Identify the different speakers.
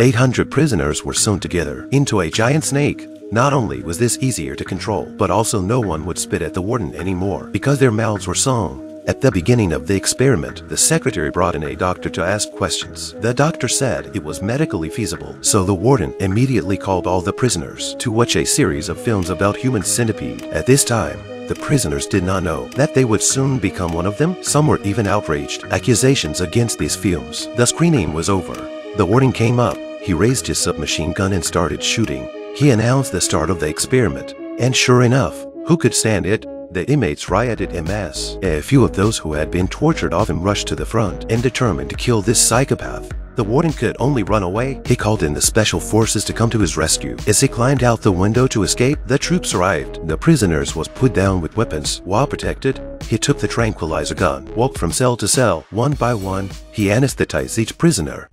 Speaker 1: 800 prisoners were sewn together into a giant snake. Not only was this easier to control, but also no one would spit at the warden anymore because their mouths were sewn. At the beginning of the experiment, the secretary brought in a doctor to ask questions. The doctor said it was medically feasible, so the warden immediately called all the prisoners to watch a series of films about human centipede. At this time, the prisoners did not know that they would soon become one of them. Some were even outraged. Accusations against these films. The screening was over. The warden came up. He raised his submachine gun and started shooting. He announced the start of the experiment. And sure enough, who could stand it? The inmates rioted en masse. A few of those who had been tortured often rushed to the front and determined to kill this psychopath. The warden could only run away. He called in the special forces to come to his rescue. As he climbed out the window to escape, the troops arrived. The prisoners was put down with weapons. While protected, he took the tranquilizer gun, walked from cell to cell, one by one. He anesthetized each prisoner.